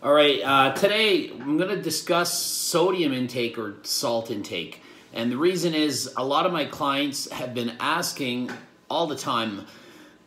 All right, uh, today I'm going to discuss sodium intake or salt intake. And the reason is a lot of my clients have been asking all the time,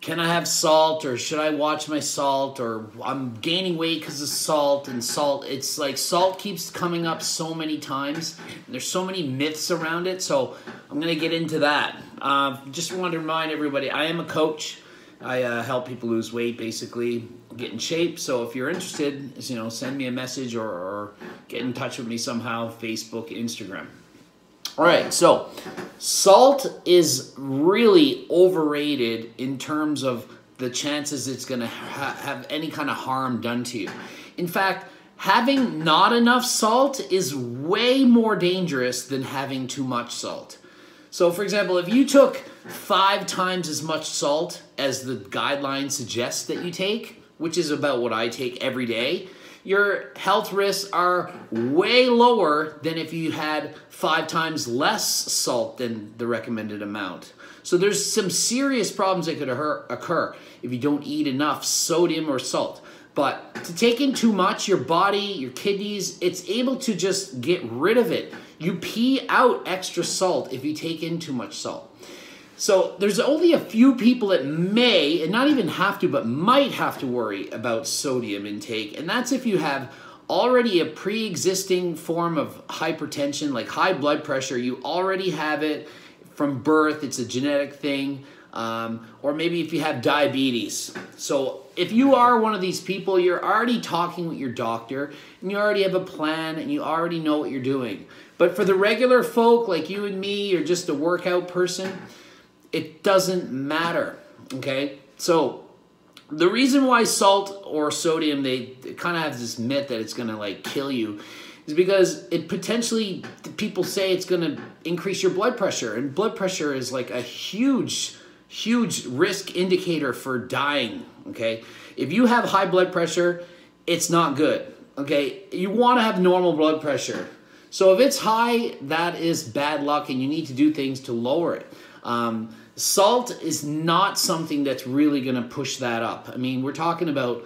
can I have salt or should I watch my salt or I'm gaining weight because of salt and salt. It's like salt keeps coming up so many times. There's so many myths around it. So I'm going to get into that. Uh, just want to remind everybody, I am a coach. I uh, help people lose weight, basically get in shape. So if you're interested, you know, send me a message or, or get in touch with me somehow, Facebook, Instagram. All right, so salt is really overrated in terms of the chances it's going to ha- have any kind of harm done to you. In fact, having not enough salt is way more dangerous than having too much salt. So, for example, if you took five times as much salt as the guidelines suggest that you take, which is about what I take every day, your health risks are way lower than if you had five times less salt than the recommended amount. So there's some serious problems that could occur if you don't eat enough sodium or salt. But to take in too much, your body, your kidneys, it's able to just get rid of it. You pee out extra salt if you take in too much salt. So there's only a few people that may, and not even have to, but might have to worry about sodium intake. And that's if you have already a pre-existing form of hypertension, like high blood pressure, you already have it from birth, it's a genetic thing. Um, or maybe if you have diabetes. So if you are one of these people, you're already talking with your doctor and you already have a plan and you already know what you're doing. But for the regular folk like you and me, you're just a workout person, it doesn't matter. Okay? So the reason why salt or sodium they, kind of have this myth that it's going to like kill you is because it potentially people say it's going to increase your blood pressure and blood pressure is like a huge huge risk indicator for dying, okay? If you have high blood pressure, it's not good, okay? You want to have normal blood pressure. So if it's high, that is bad luck and you need to do things to lower it. Um, salt is not something that's really going to push that up. I mean, we're talking about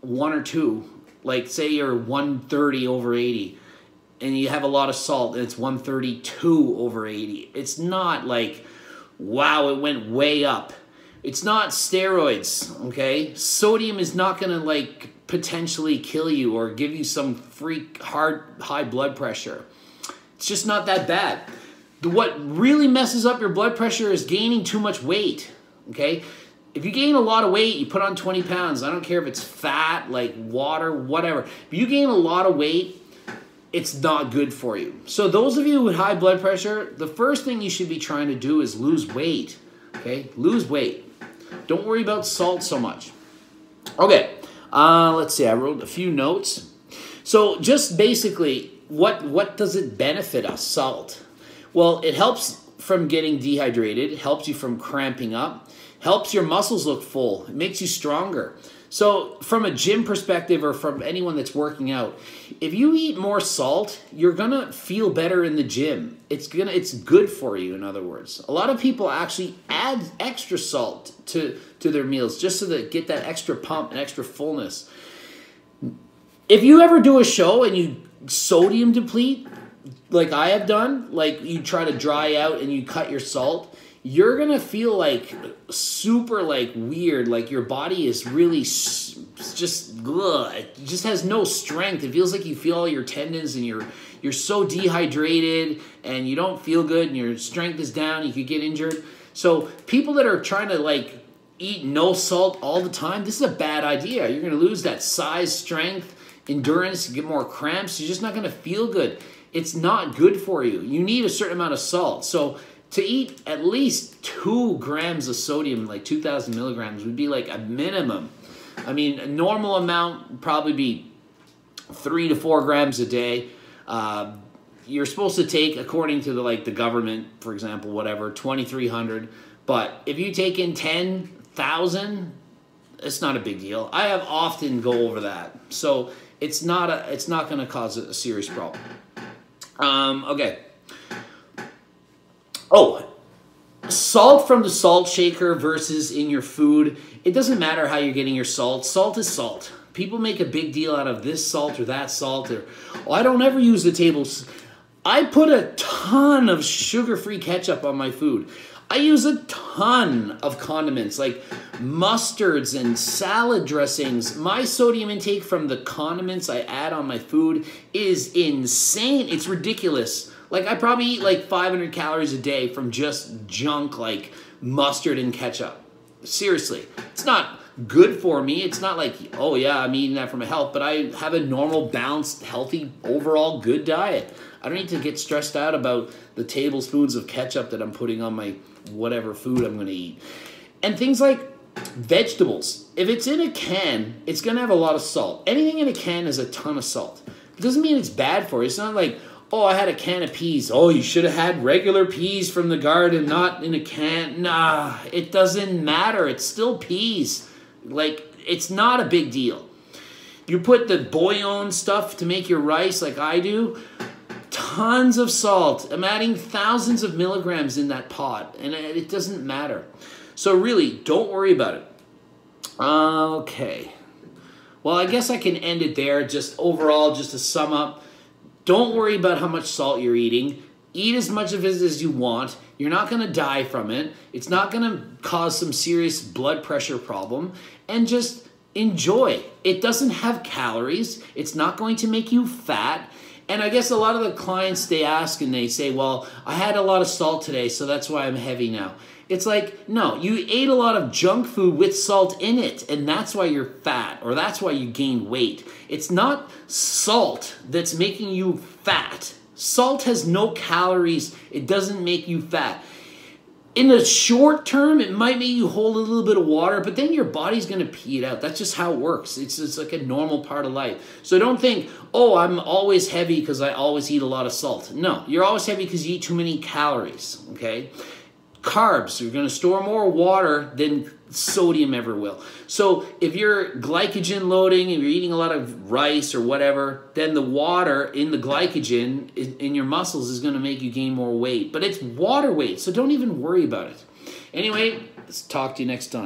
one or two. Like, say you're 130 over 80 and you have a lot of salt and it's 132 over 80. It's not like wow, it went way up. It's not steroids, okay? Sodium is not gonna like potentially kill you or give you some freak hard high blood pressure. It's just not that bad. What really messes up your blood pressure is gaining too much weight, okay? If you gain a lot of weight, you put on 20 pounds. I don't care if it's fat, like water, whatever. If you gain a lot of weight, it's not good for you. So those of you with high blood pressure, the first thing you should be trying to do is lose weight. Okay, lose weight. Don't worry about salt so much. Okay, uh, let's see. I wrote a few notes. So just basically, what what does it benefit us? Salt. Well, it helps from getting dehydrated. Helps you from cramping up. Helps your muscles look full. It makes you stronger. So, from a gym perspective or from anyone that's working out, if you eat more salt, you're going to feel better in the gym. It's going to it's good for you in other words. A lot of people actually add extra salt to to their meals just so that get that extra pump and extra fullness. If you ever do a show and you sodium deplete like I have done, like you try to dry out and you cut your salt, you're gonna feel like super like weird. Like your body is really just ugh, it just has no strength. It feels like you feel all your tendons and you're you're so dehydrated and you don't feel good and your strength is down you could get injured. So people that are trying to like eat no salt all the time this is a bad idea. You're gonna lose that size strength endurance You get more cramps you're just not gonna feel good it's not good for you you need a certain amount of salt so to eat at least two grams of sodium, like 2,000 milligrams, would be like a minimum. I mean, a normal amount would probably be three to four grams a day. Uh, you're supposed to take, according to the like the government, for example, whatever, 2,300. But if you take in 10,000, it's not a big deal. I have often go over that, so it's not a, it's not going to cause a, a serious problem. Um, okay. Oh, salt from the salt shaker versus in your food. It doesn't matter how you're getting your salt. Salt is salt. people make a big deal out of this salt or that salt or oh, I don't ever use the tables. I put a ton of sugar-free ketchup on my food. I use a ton of condiments like mustards and salad dressings. My sodium intake from the condiments I add on my food is insane. It's ridiculous. Like I probably eat like 500 calories a day from just junk like mustard and ketchup. Seriously, it's not good for me. It's not like, oh yeah, I'm eating that for my health, but I have a normal, balanced, healthy, overall good diet. I don't need to get stressed out about the tablespoons of ketchup that I'm putting on my whatever food I'm going to eat. And things like vegetables. If it's in a can, it's going to have a lot of salt. Anything in a can has a ton of salt. It doesn't mean it's bad for you. It's not like, oh, I had a can of peas. Oh, you should have had regular peas from the garden, not in a can. Nah, it doesn't matter. It's still peas. Like, it's not a big deal. You put the bouillon stuff to make your rice like I do, tons of salt. I'm adding thousands of milligrams in that pot, and it doesn't matter. So really, don't worry about it. Okay. Well, I guess I can end it there. Just overall, just to sum up, don't worry about how much salt you're eating. Eat as much of it as you want. You're not going to die from it. It's not going to cause some serious blood pressure problem. And just enjoy. It doesn't have calories. It's not going to make you fat. And I guess a lot of the clients, they ask and they say, well, I had a lot of salt today, so that's why I'm heavy now. It's like, no, you ate a lot of junk food with salt in it, and that's why you're fat, or that's why you gained weight. It's not salt that's making you fat. Salt has no calories, it doesn't make you fat in the short term, it might make you hold a little bit of water, but then your body's going to pee it out. That's just how it works. It's just like a normal part of life. So don't think, oh, I'm always heavy because I always eat a lot of salt. No, you're always heavy because you eat too many calories, okay? Carbs, you're going to store more water than sodium ever will. So if you're glycogen loading, and you're eating a lot of rice or whatever, then the water in the glycogen in your muscles is going to make you gain more weight. But it's water weight, so don't even worry about it. Anyway, let's talk to you next time.